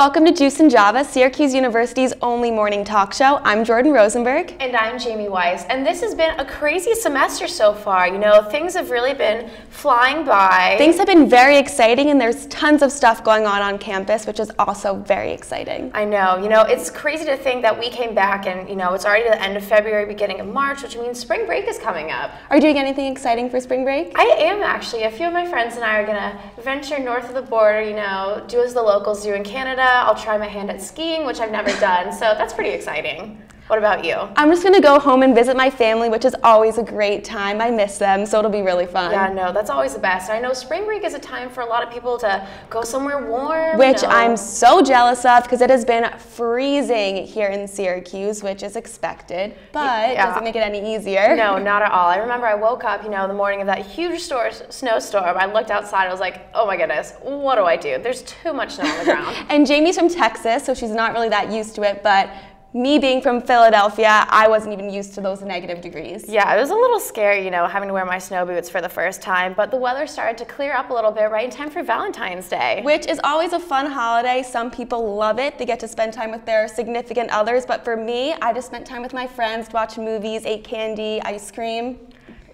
Welcome to Juice and Java, Syracuse University's only morning talk show. I'm Jordan Rosenberg. And I'm Jamie Weiss. And this has been a crazy semester so far. You know, things have really been flying by. Things have been very exciting, and there's tons of stuff going on on campus, which is also very exciting. I know. You know, it's crazy to think that we came back and, you know, it's already the end of February, beginning of March, which means spring break is coming up. Are you doing anything exciting for spring break? I am actually. A few of my friends and I are going to venture north of the border, you know, do as the locals do in Canada I'll try my hand at skiing, which I've never done. So that's pretty exciting. What about you? I'm just gonna go home and visit my family, which is always a great time. I miss them, so it'll be really fun. Yeah, no, that's always the best. I know spring break is a time for a lot of people to go somewhere warm. Which I'm so jealous of because it has been freezing here in Syracuse, which is expected, but yeah. doesn't make it any easier. No, not at all. I remember I woke up, you know, the morning of that huge store, snowstorm. I looked outside, I was like, oh my goodness, what do I do? There's too much snow on the ground. and Jamie's from Texas, so she's not really that used to it, but me being from Philadelphia, I wasn't even used to those negative degrees. Yeah, it was a little scary, you know, having to wear my snow boots for the first time, but the weather started to clear up a little bit right in time for Valentine's Day. Which is always a fun holiday. Some people love it. They get to spend time with their significant others, but for me, I just spent time with my friends, watched movies, ate candy, ice cream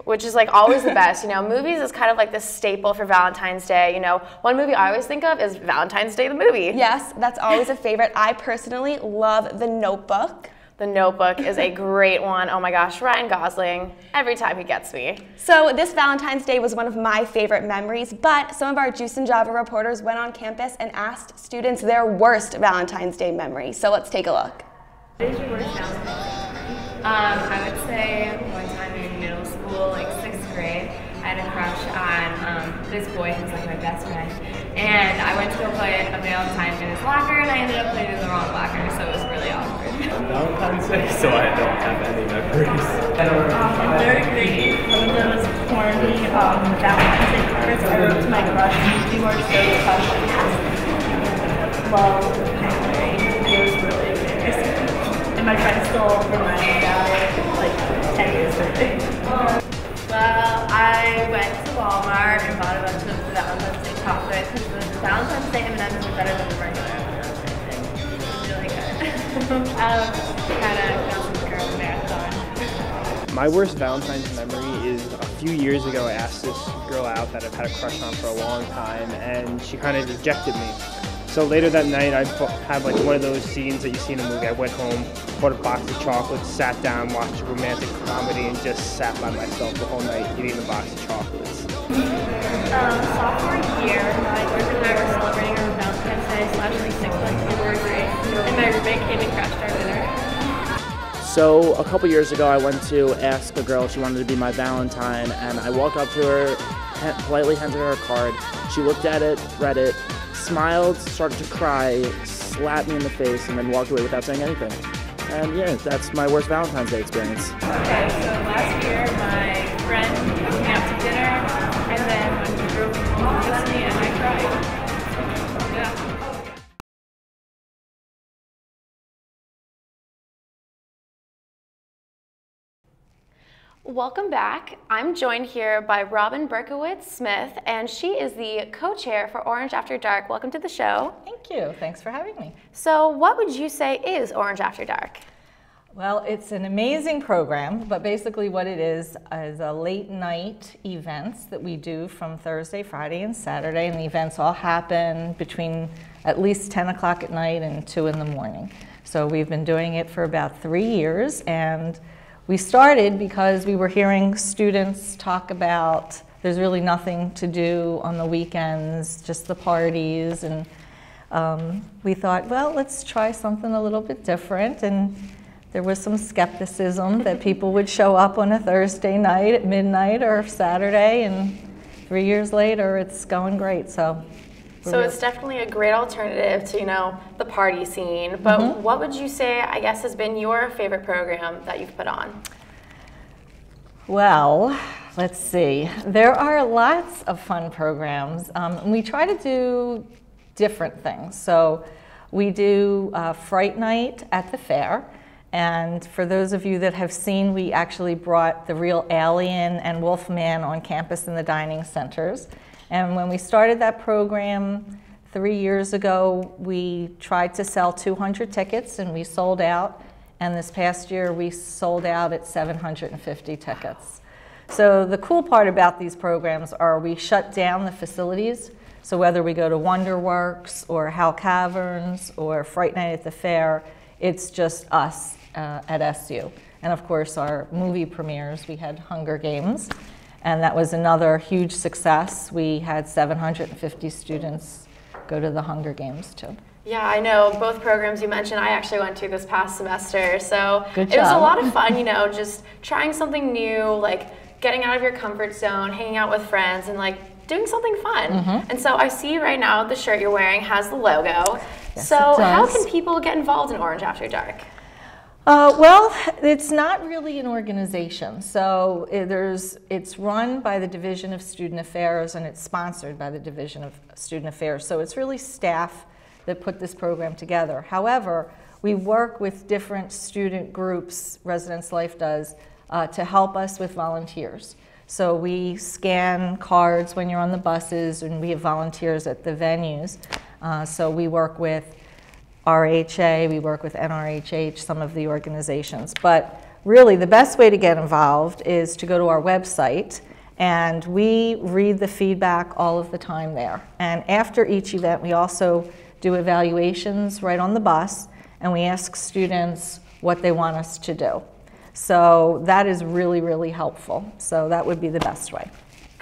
which is like always the best. You know, movies is kind of like the staple for Valentine's Day. You know, one movie I always think of is Valentine's Day the movie. Yes, that's always a favorite. I personally love The Notebook. The Notebook is a great one. Oh my gosh, Ryan Gosling, every time he gets me. So this Valentine's Day was one of my favorite memories, but some of our Juice and Java reporters went on campus and asked students their worst Valentine's Day memory. So let's take a look. Um, I would say one time in middle school, like sixth grade, I had a crush on um, this boy who's like my best friend. And I went to go put a Valentine in his locker and I ended up playing in the wrong locker, so it was really awkward. Valentine's Day, so I don't have any memories. Um, in third grade, one of those corny um, Valentine's Day cards I wrote to my crush, we were so touched love my friend stole from my dad like 10 years ago. Well, I went to Walmart and bought a bunch of Valentine's Day chocolate because the Valentine's Day M&Ms are better than the regular Valentine's Day. It's really good. um, kind of got some girl marathon. My worst Valentine's memory is a few years ago I asked this girl out that I've had a crush on for a long time and she kind of rejected me. So later that night, I had like one of those scenes that you see in a movie. I went home, bought a box of chocolates, sat down, watched a romantic comedy, and just sat by myself the whole night eating the box of chocolates. Um, sophomore year, my boyfriend and I were celebrating our Valentine's Day slash like six month anniversary, and my roommate came and crashed our dinner. So a couple years ago, I went to ask a girl if she wanted to be my Valentine, and I walked up to her, politely handed her a card. She looked at it, read it, smiled, started to cry, slapped me in the face, and then walked away without saying anything. And yeah, that's my worst Valentine's Day experience. Okay, so last year my friend took me out to dinner, and then drove home, kissed me, and I cried. Welcome back. I'm joined here by Robin Berkowitz Smith, and she is the co-chair for Orange After Dark. Welcome to the show. Thank you. Thanks for having me. So what would you say is Orange After Dark? Well, it's an amazing program, but basically what it is is a late night events that we do from Thursday, Friday, and Saturday, and the events all happen between at least 10 o'clock at night and 2 in the morning. So we've been doing it for about three years, and we started because we were hearing students talk about there's really nothing to do on the weekends, just the parties, and um, we thought, well, let's try something a little bit different. And there was some skepticism that people would show up on a Thursday night at midnight or Saturday, and three years later, it's going great. So so it's definitely a great alternative to, you know, the party scene. But mm-hmm. what would you say, I guess, has been your favorite program that you've put on? Well, let's see. There are lots of fun programs. Um, we try to do different things. So we do uh, Fright Night at the fair. And for those of you that have seen, we actually brought the real alien and Wolfman on campus in the dining centers. And when we started that program three years ago, we tried to sell 200 tickets and we sold out. And this past year, we sold out at 750 tickets. So the cool part about these programs are we shut down the facilities. So whether we go to Wonderworks or Howe Caverns or Fright Night at the Fair, it's just us uh, at SU. And of course, our movie premieres, we had Hunger Games, and that was another huge success. We had 750 students go to the Hunger Games too. Yeah, I know both programs you mentioned. I actually went to this past semester, so it was a lot of fun. You know, just trying something new, like getting out of your comfort zone, hanging out with friends, and like doing something fun. Mm-hmm. And so I see right now the shirt you're wearing has the logo. Yes, so how can people get involved in Orange After Dark? Uh, well, it's not really an organization. So uh, there's, it's run by the Division of Student Affairs and it's sponsored by the Division of Student Affairs. So it's really staff that put this program together. However, we work with different student groups, Residence Life does, uh, to help us with volunteers. So we scan cards when you're on the buses and we have volunteers at the venues. Uh, so we work with RHA, we work with NRHH, some of the organizations. But really, the best way to get involved is to go to our website, and we read the feedback all of the time there. And after each event, we also do evaluations right on the bus, and we ask students what they want us to do. So that is really, really helpful. So that would be the best way.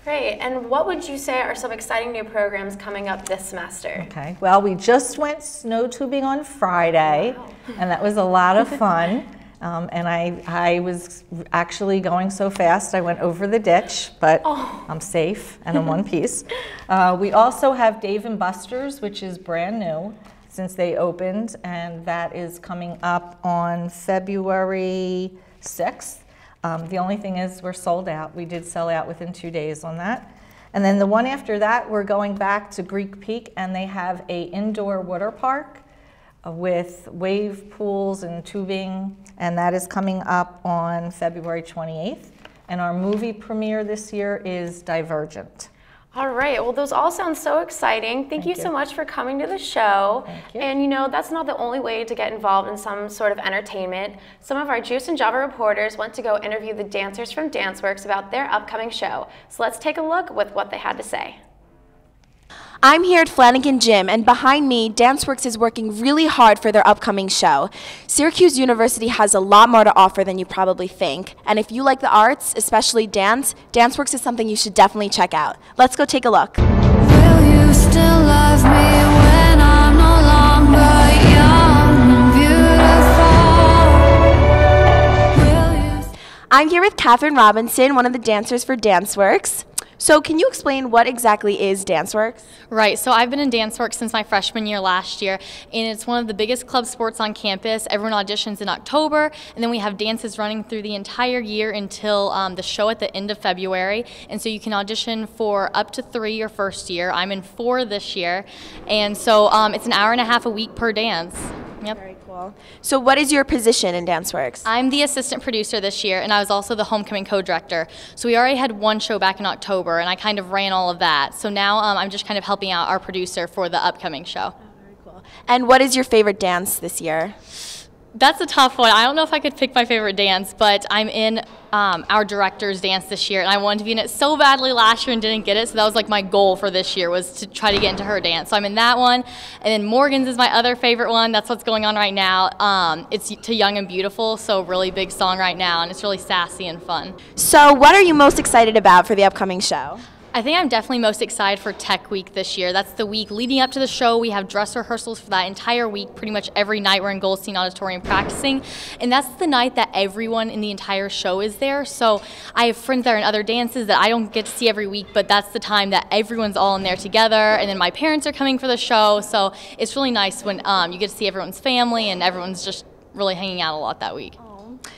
Great. And what would you say are some exciting new programs coming up this semester? Okay, well, we just went snow tubing on Friday, and that was a lot of fun. Um, and I, I was actually going so fast, I went over the ditch, but I'm safe and in one piece. Uh, we also have Dave and Buster's, which is brand new since they opened, and that is coming up on February 6th. Um, the only thing is, we're sold out. We did sell out within two days on that. And then the one after that, we're going back to Greek Peak, and they have a indoor water park uh, with wave pools and tubing, and that is coming up on February 28th. And our movie premiere this year is Divergent. All right. Well, those all sound so exciting. Thank, you, so much for coming to the show. Thank you. And you know, that's not the only way to get involved in some sort of entertainment. Some of our Juice and Java reporters went to go interview the dancers from DanceWorks about their upcoming show. So let's take a look with what they had to say. I'm here at Flanagan Gym, and behind me, DanceWorks is working really hard for their upcoming show. Syracuse University has a lot more to offer than you probably think, and if you like the arts, especially dance, DanceWorks is something you should definitely check out. Let's go take a look. Will you still love me when I'm no longer young and beautiful? Will you I'm here with Katherine Robinson, one of the dancers for DanceWorks. So, can you explain what exactly is DanceWorks? Right, so I've been in DanceWorks since my freshman year last year, and it's one of the biggest club sports on campus. Everyone auditions in October, and then we have dances running through the entire year until um, the show at the end of February. And so you can audition for up to three your first year. I'm in four this year, and so um, it's an hour and a half a week per dance. Yep. Cool. So, what is your position in DanceWorks? I'm the assistant producer this year, and I was also the homecoming co-director. So we already had one show back in October, and I kind of ran all of that. So now um, I'm just kind of helping out our producer for the upcoming show. Oh, very cool. And what is your favorite dance this year? That's a tough one. I don't know if I could pick my favorite dance, but I'm in um, our director's dance this year, and I wanted to be in it so badly last year and didn't get it. So that was like my goal for this year was to try to get into her dance. So I'm in that one, and then Morgan's is my other favorite one. That's what's going on right now. Um, it's to Young and Beautiful, so really big song right now, and it's really sassy and fun. So, what are you most excited about for the upcoming show? I think I'm definitely most excited for Tech Week this year. That's the week leading up to the show. We have dress rehearsals for that entire week. Pretty much every night we're in Goldstein Auditorium practicing. And that's the night that everyone in the entire show is there. So I have friends that are in other dances that I don't get to see every week, but that's the time that everyone's all in there together. And then my parents are coming for the show. So it's really nice when um, you get to see everyone's family and everyone's just really hanging out a lot that week.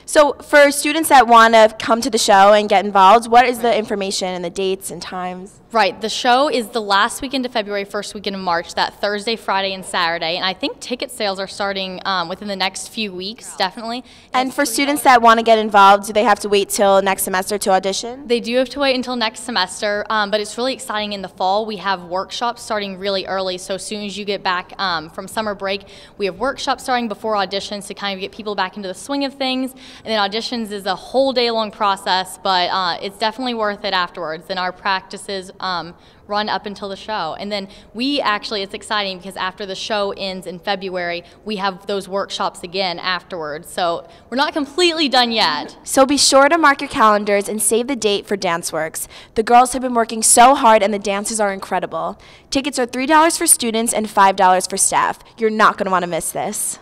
So, for students that want to come to the show and get involved, what is the information and the dates and times? Right. The show is the last weekend of February, first weekend of March, that Thursday, Friday, and Saturday. And I think ticket sales are starting um, within the next few weeks, definitely. And for students that want to get involved, do they have to wait till next semester to audition? They do have to wait until next semester, um, but it's really exciting in the fall. We have workshops starting really early, so as soon as you get back um, from summer break, we have workshops starting before auditions to kind of get people back into the swing of things. And then auditions is a whole day long process, but uh, it's definitely worth it afterwards. And our practices um, run up until the show. And then we actually, it's exciting because after the show ends in February, we have those workshops again afterwards. So we're not completely done yet. So be sure to mark your calendars and save the date for DanceWorks. The girls have been working so hard and the dances are incredible. Tickets are $3 for students and $5 for staff. You're not going to want to miss this.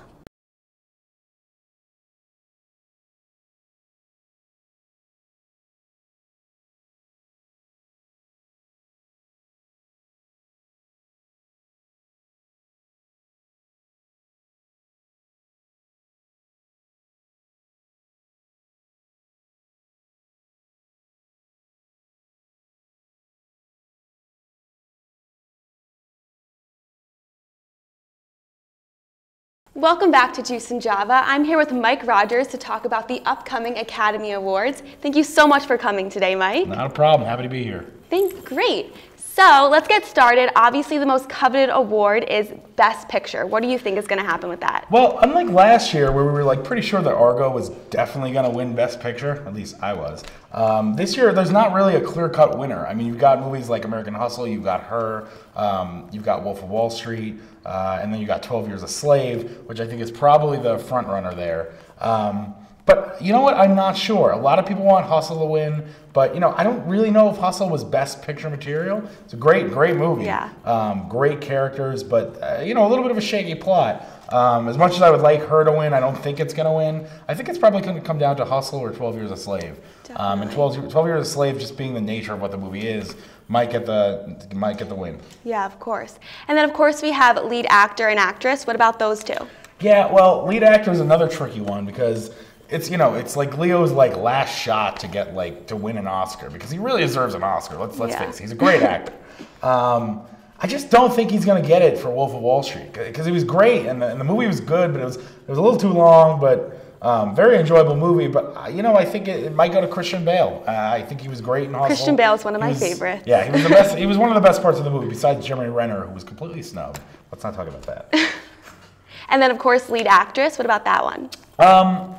Welcome back to Juice and Java. I'm here with Mike Rogers to talk about the upcoming Academy Awards. Thank you so much for coming today, Mike. Not a problem. Happy to be here. Thanks. great. So let's get started. Obviously, the most coveted award is Best Picture. What do you think is going to happen with that? Well, unlike last year where we were like pretty sure that Argo was definitely going to win Best Picture, at least I was. Um, this year, there's not really a clear-cut winner. I mean, you've got movies like American Hustle, you've got Her, um, you've got Wolf of Wall Street, uh, and then you got 12 Years a Slave, which I think is probably the front runner there. Um, but you know what? I'm not sure. A lot of people want Hustle to win, but you know, I don't really know if Hustle was best picture material. It's a great, great movie. Yeah. Um, great characters, but uh, you know, a little bit of a shaky plot. Um, as much as I would like her to win, I don't think it's going to win. I think it's probably going to come down to Hustle or 12 Years a Slave. Um, and 12, 12 Years a Slave, just being the nature of what the movie is, might get the might get the win. Yeah, of course. And then, of course, we have lead actor and actress. What about those two? Yeah, well, lead actor is another tricky one because it's you know it's like Leo's like last shot to get like to win an Oscar because he really deserves an Oscar. Let's let's Yeah. face it, he's a great actor. Um, I just don't think he's gonna get it for Wolf of Wall Street because he was great and the, and the movie was good, but it was it was a little too long, but. Um, very enjoyable movie, but uh, you know I think it, it might go to Christian Bale. Uh, I think he was great in Hustle. Christian Bale is one of my was- favorites. Yeah, he was the best. he was one of the best parts of the movie, besides Jeremy Renner, who was completely snubbed. Let's not talk about that. And then, of course, lead actress. What about that one? Um,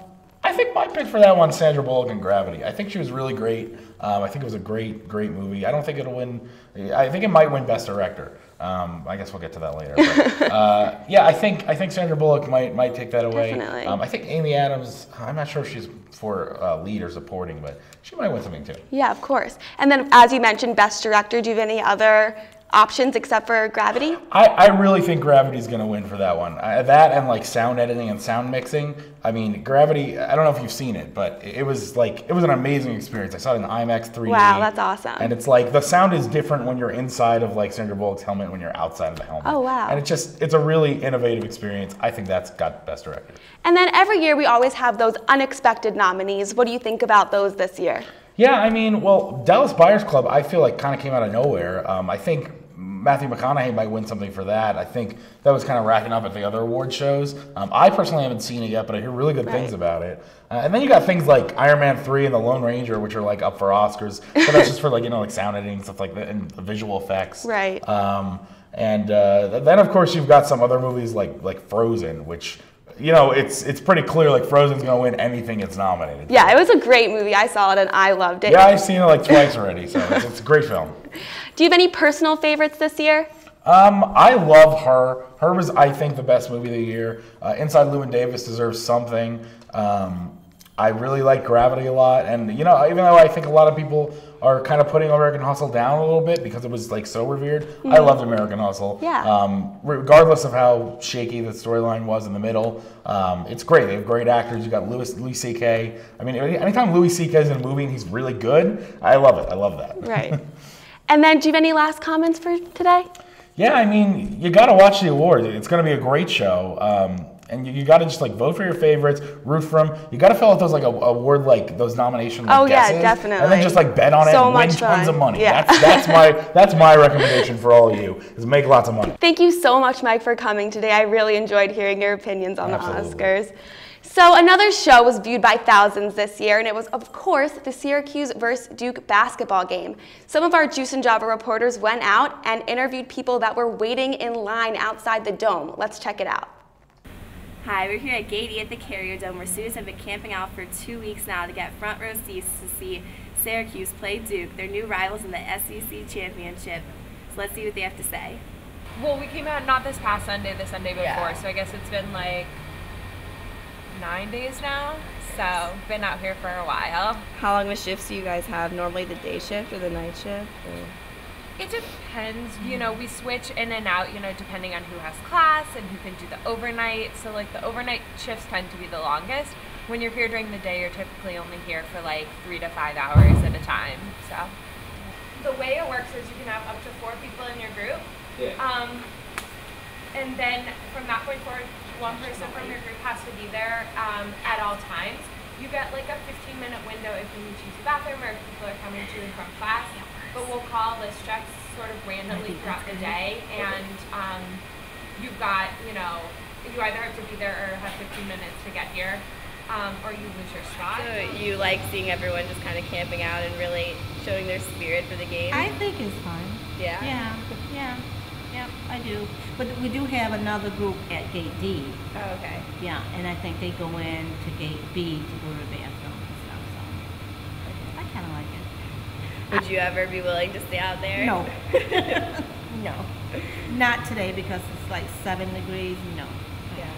I think my pick for that one, Sandra Bullock in Gravity. I think she was really great. Um, I think it was a great, great movie. I don't think it'll win. I think it might win Best Director. Um, I guess we'll get to that later. But, uh, yeah, I think I think Sandra Bullock might might take that away. Definitely. Um, I think Amy Adams. I'm not sure if she's for uh, lead or supporting, but she might win something too. Yeah, of course. And then, as you mentioned, best director. Do you have any other options except for Gravity? I, I really think Gravity's going to win for that one. I, that and like sound editing and sound mixing. I mean, Gravity. I don't know if you've seen it, but it, it was like it was an amazing experience. I saw it in IMAX 3D. Wow, that's awesome. And it's like the sound is different when you're inside of like Sandra Bullock's helmet when you're outside of the helmet. Oh, wow. And it's just it's a really innovative experience. I think that's got best director. And then every year we always have those unexpected nominees. What do you think about those this year? Yeah, I mean, well, Dallas Buyers Club, I feel like kind of came out of nowhere. Um, I think Matthew McConaughey might win something for that. I think that was kind of racking up at the other award shows. Um, I personally haven't seen it yet, but I hear really good things about it. Uh, and then you got things like Iron Man 3 and The Lone Ranger, which are like up for Oscars. But that's just for like, you know, like sound editing, stuff like that, and visual effects. Right. Um, and uh, then, of course, you've got some other movies like like Frozen, which, you know, it's it's pretty clear like Frozen's to win anything it's nominated. Yeah, it was a great movie. I saw it and I loved it. Yeah, I've seen it like twice already, so it's, it's a great film. Do you have any personal favorites this year? Um, I love her. Her was, I think, the best movie of the year. Uh, Inside Llewyn Davis deserves something. Um, I really like Gravity a lot, and you know, even though I think a lot of people are kind of putting American Hustle down a little bit because it was like so revered, I loved American Hustle. Yeah. Um, regardless of how shaky the storyline was in the middle, um, it's great. They have great actors. You got Louis Louis C.K. I mean, anytime Louis C.K. is in a movie and he's really good, I love it. I love that. Right. and then, do you have any last comments for today? Yeah, I mean, you got to watch the awards. It's going to be a great show. Um, And you, you got to just like vote for your favorites, root for them. You got to fill out those like a, award like those nomination like, Oh, yeah, definitely. and then just like bet on it and win much tons of money. Yeah. That's that's my that's my recommendation for all of you is make lots of money. Thank you so much, Mike, for coming today. I really enjoyed hearing your opinions on Absolutely. the Oscars. So another show was viewed by thousands this year, and it was, of course, the Syracuse versus Duke basketball game. Some of our Juice and Java reporters went out and interviewed people that were waiting in line outside the dome. Let's check it out. Hi, we're here at Gate E at the Carrier Dome where students have been camping out for two weeks now to get front row seats to see Syracuse play Duke, their new rivals in the SEC championship. So let's see what they have to say. Well, we came out not this past Sunday, the Sunday before, Yeah. so I guess it's been like nine days now. So been out here for a while. How long of shifts do you guys have? Normally the day shift or the night shift? It depends, you know, we switch in and out, you know, depending on who has class and who can do the overnight. So like the overnight shifts tend to be the longest. When you're here during the day, you're typically only here for like three to five hours at a time. So the way it works is you can have up to four people in your group. Yeah. Um, and then from that point forward, one person from your group has to be there um, at all times. You get like a 15 minute window if you need to use the bathroom or if people are coming to and from class. But we'll call list checks sort of randomly throughout the day, and um, you've got, you know, you either have to be there or have 15 minutes to get here, um, or you lose your spot. So you like seeing everyone just kind of camping out and really showing their spirit for the game? I think it's fun. Yeah? Yeah, yeah, yeah, I do. But we do have another group at Gate D. Oh, okay. Yeah, and I think they go in to Gate B to go to the bathroom and stuff, so I kind of like it. Would you ever be willing to stay out there? No. no. Not today because it's like seven degrees, no. Yeah.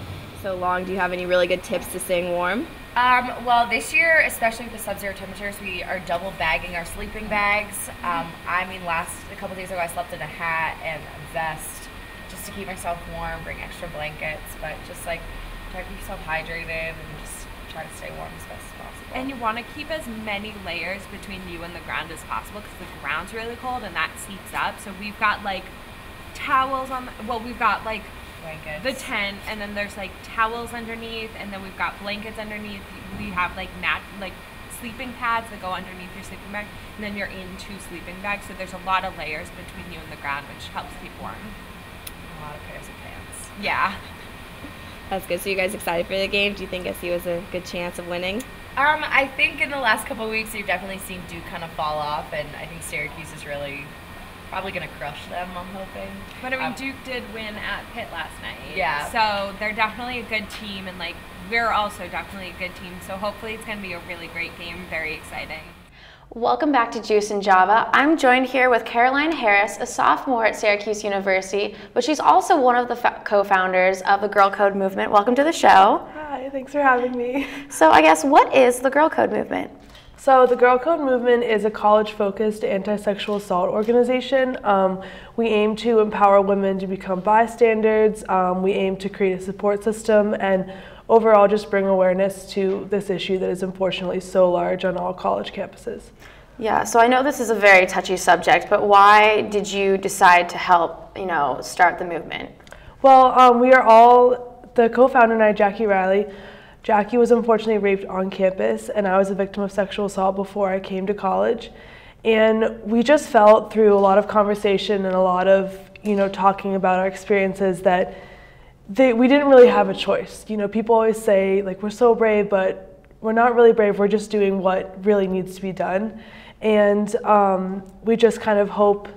So long, do you have any really good tips to staying warm? Um, well, this year, especially with the sub-zero temperatures, we are double bagging our sleeping bags. Um, I mean, last a couple days ago, I slept in a hat and a vest just to keep myself warm, bring extra blankets, but just like try to keep yourself hydrated and just try to stay warm as best as possible. And you want to keep as many layers between you and the ground as possible because the ground's really cold and that seeps up. So we've got like towels on. The, well, we've got like blankets. the tent, and then there's like towels underneath, and then we've got blankets underneath. We have like nat like sleeping pads that go underneath your sleeping bag, and then you're in two sleeping bags. So there's a lot of layers between you and the ground, which helps keep warm. A lot of pairs of pants. Yeah. That's good. So you guys excited for the game? Do you think SU was a good chance of winning? Um, I think in the last couple of weeks, you've definitely seen Duke kind of fall off, and I think Syracuse is really probably going to crush them. I'm hoping. But I mean, Um, Duke did win at Pitt last night. Yeah. So they're definitely a good team, and like we're also definitely a good team. So hopefully it's going to be a really great game. Very exciting. Welcome back to Juice and Java. I'm joined here with Caroline Harris, a sophomore at Syracuse University, but she's also one of the fo- co-founders of the Girl Code movement. Welcome to the show. Hi, thanks for having me. So I guess what is the Girl Code movement? So, the Girl Code Movement is a college focused anti sexual assault organization. Um, we aim to empower women to become bystanders. Um, we aim to create a support system and overall just bring awareness to this issue that is unfortunately so large on all college campuses. Yeah, so I know this is a very touchy subject, but why did you decide to help, you know, start the movement? Well, um, we are all, the co founder and I, Jackie Riley, Jackie was unfortunately raped on campus, and I was a victim of sexual assault before I came to college. And we just felt through a lot of conversation and a lot of, you know, talking about our experiences that they, we didn't really have a choice. You know, people always say, like, we're so brave, but we're not really brave. We're just doing what really needs to be done. And um, we just kind of hope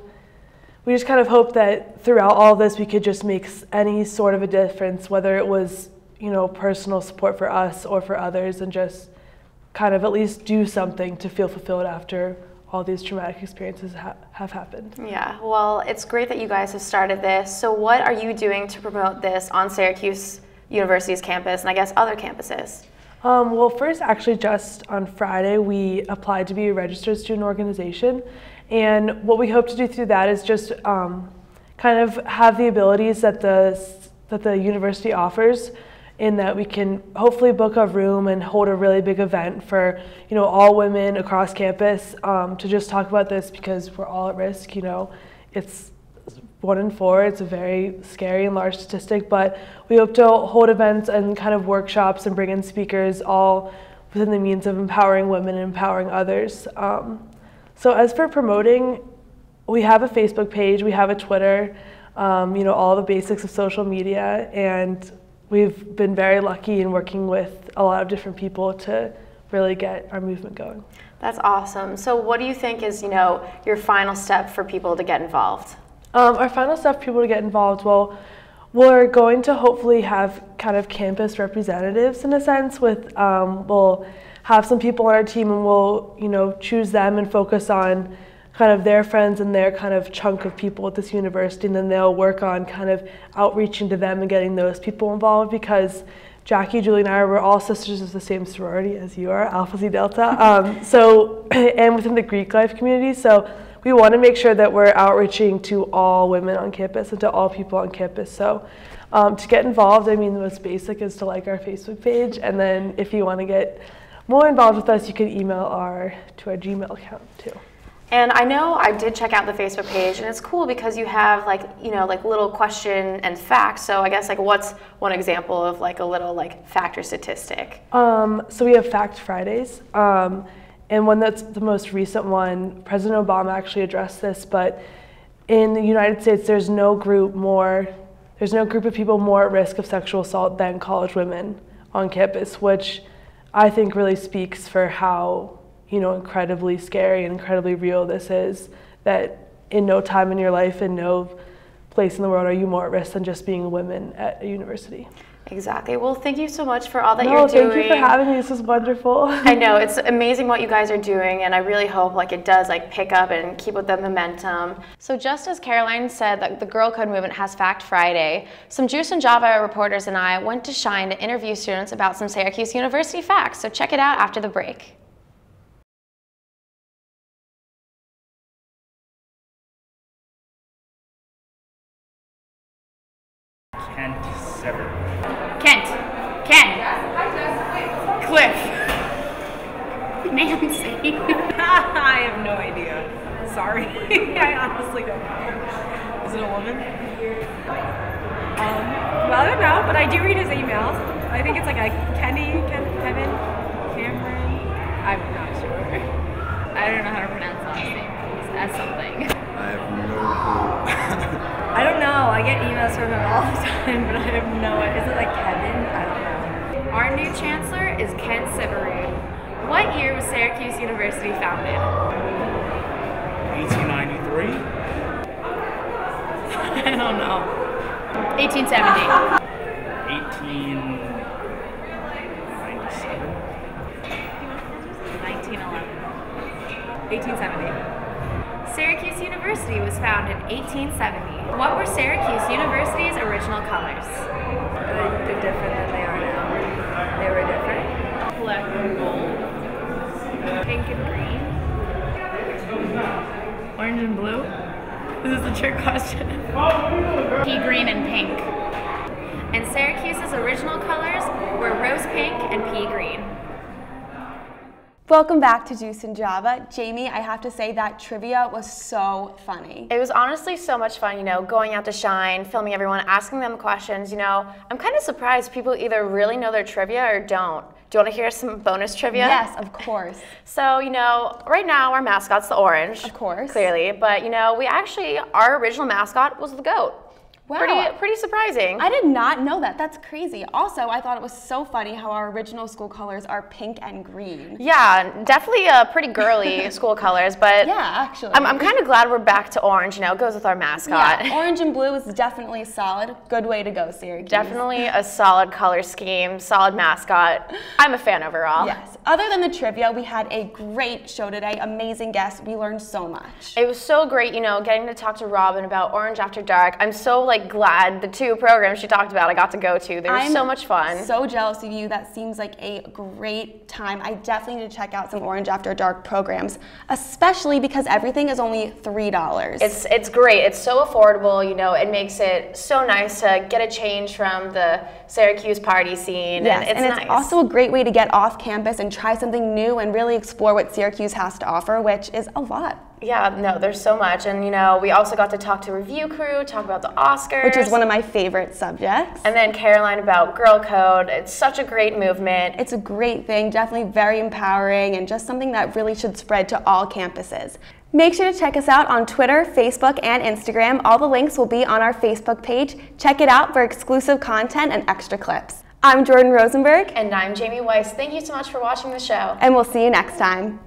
we just kind of hope that throughout all this we could just make any sort of a difference whether it was you know personal support for us or for others and just kind of at least do something to feel fulfilled after all these traumatic experiences ha- have happened Yeah, well, it's great that you guys have started this. So what are you doing to promote this on Syracuse University's campus and I guess other campuses? Um, well, first, actually, just on Friday, we applied to be a registered student organization. And what we hope to do through that is just um, kind of have the abilities that the, that the university offers in that we can hopefully book a room and hold a really big event for you know all women across campus um, to just talk about this because we're all at risk you know it's one in four. It's a very scary and large statistic, but we hope to hold events and kind of workshops and bring in speakers all within the means of empowering women and empowering others. Um, so as for promoting, we have a Facebook page, we have a Twitter, um, you know, all the basics of social media, and we've been very lucky in working with a lot of different people to really get our movement going. That's awesome. So, what do you think is, you know, your final step for people to get involved? Um, our final step for people to get involved, well, we're going to hopefully have kind of campus representatives in a sense with, um, we'll have some people on our team and we'll, you know, choose them and focus on kind of their friends and their kind of chunk of people at this university and then they'll work on kind of outreaching to them and getting those people involved because Jackie, Julie, and I were all sisters of the same sorority as you are, Alpha Xi Delta. Um, so, and within the Greek life community. So, we want to make sure that we're outreaching to all women on campus and to all people on campus. So, um, to get involved, I mean, the most basic is to like our Facebook page, and then if you want to get more involved with us, you can email our to our Gmail account too. And I know I did check out the Facebook page, and it's cool because you have like you know like little question and facts. So I guess like what's one example of like a little like fact or statistic? Um, so we have Fact Fridays, um, and one that's the most recent one. President Obama actually addressed this, but in the United States, there's no group more, there's no group of people more at risk of sexual assault than college women on campus, which I think really speaks for how you know, incredibly scary and incredibly real this is. That in no time in your life, in no place in the world, are you more at risk than just being a woman at a university. Exactly. Well, thank you so much for all that no, you're doing. thank you for having me. This is wonderful. I know it's amazing what you guys are doing, and I really hope like it does like pick up and keep with the momentum. So just as Caroline said, that the Girl Code movement has Fact Friday, some Juice and Java reporters and I went to Schine to interview students about some Syracuse University facts. So check it out after the break. Kent Sever. Kent. Ken. Cliff. Nancy. I have no idea. Sorry. I honestly don't know. Is it a woman? Um, well, I don't know, but I do read his emails. I think it's like a Kenny, Ken, Kevin, Cameron. I'm not sure. I don't know how to pronounce last name. As something. I have no clue. I don't know. I get emails from him all the time, but I have no idea. Is it like Kevin? I don't know. Our new chancellor is Ken Syverud. What year was Syracuse University founded? 1893. I don't know. 1870. 1897. 1911. 1870. University was founded in 1870. What were Syracuse University's original colors? They're different than they are now. They were different. Black and gold. Pink and green. Orange and blue. This is a trick question. Pea green and pink. And Syracuse's original colors were rose pink and pea green. Welcome back to Juice and Java. Jamie, I have to say that trivia was so funny. It was honestly so much fun, you know, going out to Schine, filming everyone, asking them questions. You know, I'm kind of surprised people either really know their trivia or don't. Do you want to hear some bonus trivia? Yes, of course. So, you know, right now our mascot's the orange. Of course. Clearly. But, you know, we actually, our original mascot was the goat. Wow. Pretty, pretty surprising. I did not know that. That's crazy. Also, I thought it was so funny how our original school colors are pink and green. Yeah, definitely uh, pretty girly school colors, but yeah, actually, I'm, I'm kind of glad we're back to orange. You know, it goes with our mascot. Yeah, orange and blue is definitely a solid. Good way to go, Syracuse. Definitely a solid color scheme, solid mascot. I'm a fan overall. Yes. Other than the trivia, we had a great show today. Amazing guests. We learned so much. It was so great, you know, getting to talk to Robin about Orange After Dark. I'm so like glad the two programs she talked about I got to go to. They were I'm so much fun. So jealous of you. That seems like a great time. I definitely need to check out some Orange After Dark programs, especially because everything is only three dollars. It's it's great. It's so affordable. You know, it makes it so nice to get a change from the Syracuse party scene. Yes, and it's, and it's nice. also a great way to get off campus and try something new and really explore what Syracuse has to offer, which is a lot. Yeah, no, there's so much. And, you know, we also got to talk to review crew, talk about the Oscars. Which is one of my favorite subjects. And then Caroline about Girl Code. It's such a great movement. It's a great thing, definitely very empowering, and just something that really should spread to all campuses. Make sure to check us out on Twitter, Facebook, and Instagram. All the links will be on our Facebook page. Check it out for exclusive content and extra clips. I'm Jordan Rosenberg. And I'm Jamie Weiss. Thank you so much for watching the show. And we'll see you next time.